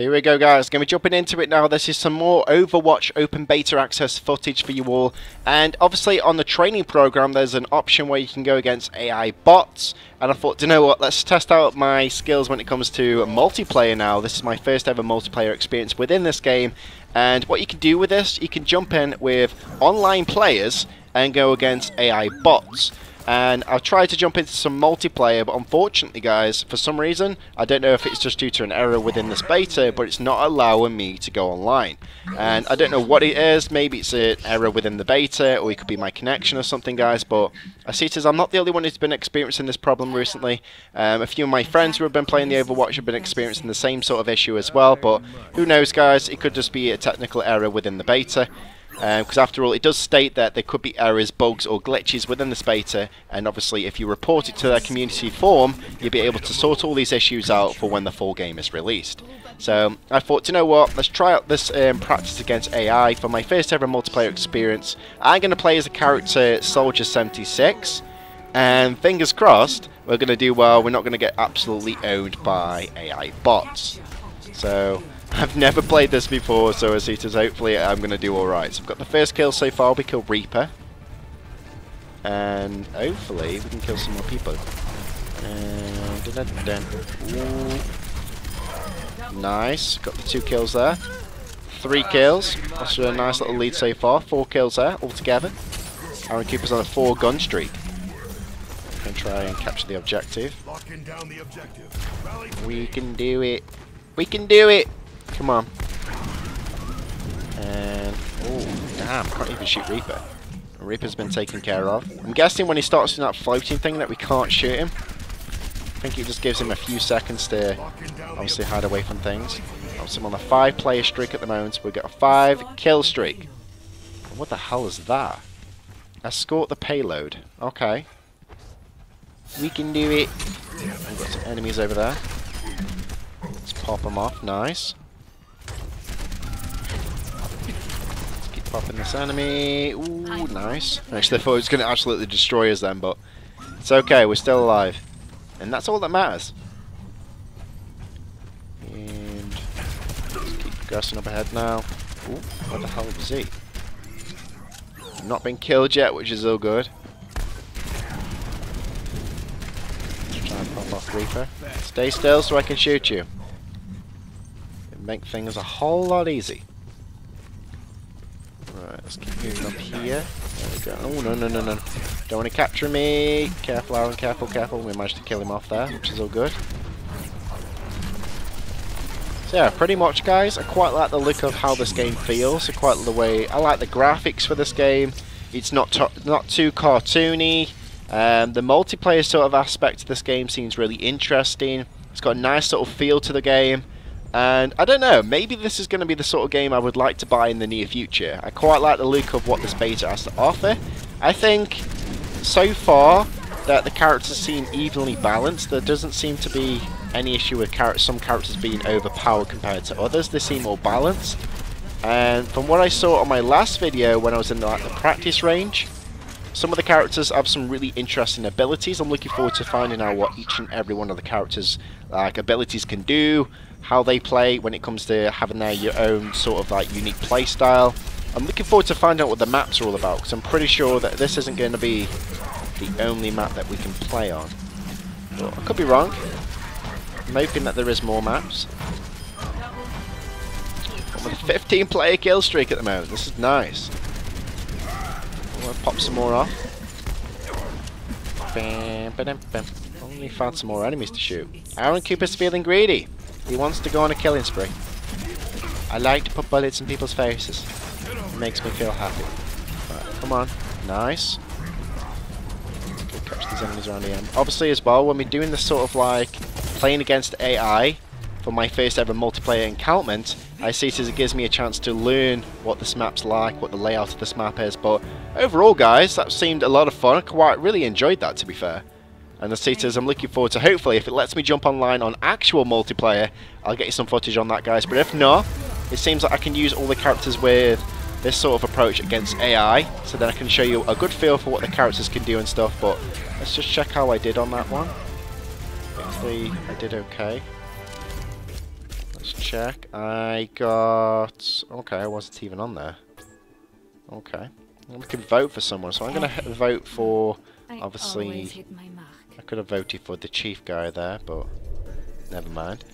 Here we go guys, going to be jumping into it now. This is some more Overwatch open beta access footage for you all. And obviously on the training program there's an option where you can go against AI bots. And I thought, you know what, let's test out my skills when it comes to multiplayer now. This is my first ever multiplayer experience within this game. And what you can do with this, you can jump in with online players and go against AI bots and I've tried to jump into some multiplayer but unfortunately guys for some reason I don't know if it's just due to an error within this beta but it's not allowing me to go online. And I don't know what it is. Maybe it's an error within the beta or it could be my connection or something guys but I see it as I'm not the only one who's been experiencing this problem recently. Um, a few of my friends who have been playing the Overwatch have been experiencing the same sort of issue as well but who knows guys it could just be a technical error within the beta because um, after all it does state that there could be errors, bugs or glitches within this beta and obviously if you report it to their community forum you'll be able to sort all these issues out for when the full game is released. So I thought, you know what, let's try out this um, practice against AI for my first ever multiplayer experience. I'm going to play as a character Soldier 76 and fingers crossed we're going to do well, we're not going to get absolutely owned by AI bots. So I've never played this before, so as it is, hopefully I'm going to do alright. So I've got the first kill so far, we killed Reaper. And hopefully we can kill some more people. And dun -dun -dun. Nice, got the two kills there. Three kills, that's a nice little lead so far. Four kills there altogether. Arron Cooper's on a four gun streak. Can try and capture the objective. We can do it. We can do it. Come on. And, oh, damn, can't even shoot Reaper. Reaper's been taken care of. I'm guessing when he starts doing that floating thing that we can't shoot him. I think it just gives him a few seconds to obviously hide away from things. Obviously I'm on a five player streak at the moment. We've got a five kill streak. What the hell is that? Escort the payload. Okay. We can do it. We've got some enemies over there. Let's pop them off. Nice. Popping this enemy. Ooh, nice. Actually, I thought it was going to absolutely destroy us then, but it's okay. We're still alive. And that's all that matters. And keep progressing up ahead now. Ooh, what the hell is he? Not been killed yet, which is all good. Let's try and pop off Reaper. Stay still so I can shoot you. It make things a whole lot easy. Right, let's keep moving up here. There we go. Oh, no, no, no, no. Don't want to capture me. Careful, Arron, careful, careful. We managed to kill him off there, which is all good. So yeah, pretty much, guys, I quite like the look of how this game feels. I quite like the way... I like the graphics for this game. It's not, not too cartoony. Um, the multiplayer sort of aspect of this game seems really interesting. It's got a nice sort of feel to the game. And I don't know, maybe this is going to be the sort of game I would like to buy in the near future. I quite like the look of what this beta has to offer. I think so far that the characters seem evenly balanced. There doesn't seem to be any issue with char some characters being overpowered compared to others. They seem more balanced. And from what I saw on my last video when I was in the, like, the practice range, some of the characters have some really interesting abilities. I'm looking forward to finding out what each and every one of the characters' like abilities can do, how they play when it comes to having their your own sort of like unique play style. I'm looking forward to finding out what the maps are all about because I'm pretty sure that this isn't going to be the only map that we can play on. But I could be wrong. I'm hoping that there is more maps. I'm with a 15 player kill streak at the moment. This is nice. To pop some more off. Bam, bam, bam. Only found some more enemies to shoot. Arron Cooper's feeling greedy. He wants to go on a killing spree. I like to put bullets in people's faces. It makes me feel happy. Right, come on. Nice. catch these enemies around the end. Obviously as well, when we're doing this sort of like playing against AI for my first ever multiplayer encounter, I see it as it gives me a chance to learn what this map's like, what the layout of this map is, but overall guys, that seemed a lot of fun. I quite really enjoyed that to be fair. And the seaters, I'm looking forward to hopefully if it lets me jump online on actual multiplayer, I'll get you some footage on that guys. But if not, it seems like I can use all the characters with this sort of approach against AI, so then I can show you a good feel for what the characters can do and stuff, but let's just check how I did on that one. Actually, I did okay. Let's check. I got... Okay, I wasn't even on there. Okay. We can vote for someone, so I'm going to vote for... Obviously, I could have voted for the chief guy there, but never mind.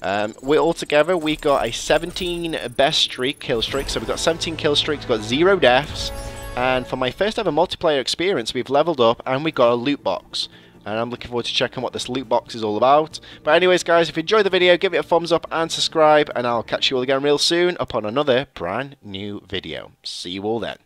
Um, we all together, we got a 17 best streak, kill streak. So we've got 17 kill streaks, got zero deaths. And for my first ever multiplayer experience, we've leveled up and we got a loot box. And I'm looking forward to checking what this loot box is all about. But anyways, guys, if you enjoyed the video, give it a thumbs up and subscribe. And I'll catch you all again real soon upon another brand new video. See you all then.